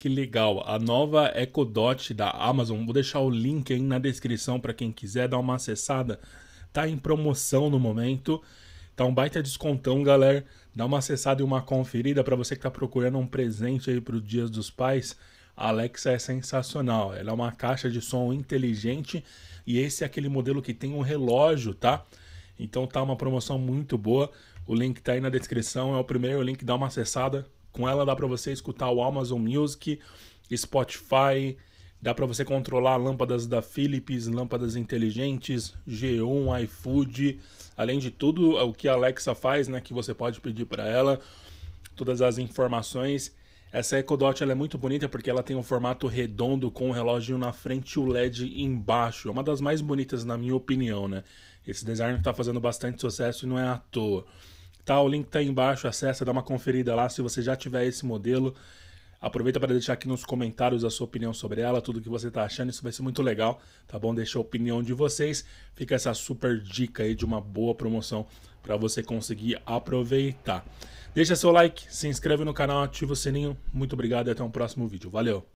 Que legal, a nova Echo Dot da Amazon, vou deixar o link aí na descrição para quem quiser dar uma acessada. Tá em promoção no momento. Tá um baita descontão, galera. Dá uma acessada e uma conferida para você que tá procurando um presente aí pro Dias dos Pais. A Alexa é sensacional. Ela é uma caixa de som inteligente e esse é aquele modelo que tem um relógio, tá? Então tá uma promoção muito boa. O link tá aí na descrição, é o primeiro link, dá uma acessada. Com ela dá para você escutar o Amazon Music, Spotify, dá para você controlar lâmpadas da Philips, lâmpadas inteligentes, G1, iFood, além de tudo o que a Alexa faz, né, que você pode pedir para ela, todas as informações. Essa Echo Dot é muito bonita porque ela tem um formato redondo com o relógio na frente e o LED embaixo. É uma das mais bonitas na minha opinião, né? Esse design está fazendo bastante sucesso e não é à toa. Tá, o link tá aí embaixo, acessa, dá uma conferida lá se você já tiver esse modelo. Aproveita para deixar aqui nos comentários a sua opinião sobre ela, tudo que você tá achando, isso vai ser muito legal, tá bom? Deixa a opinião de vocês. Fica essa super dica aí de uma boa promoção para você conseguir aproveitar. Deixa seu like, se inscreve no canal, ativa o sininho. Muito obrigado e até um próximo vídeo. Valeu!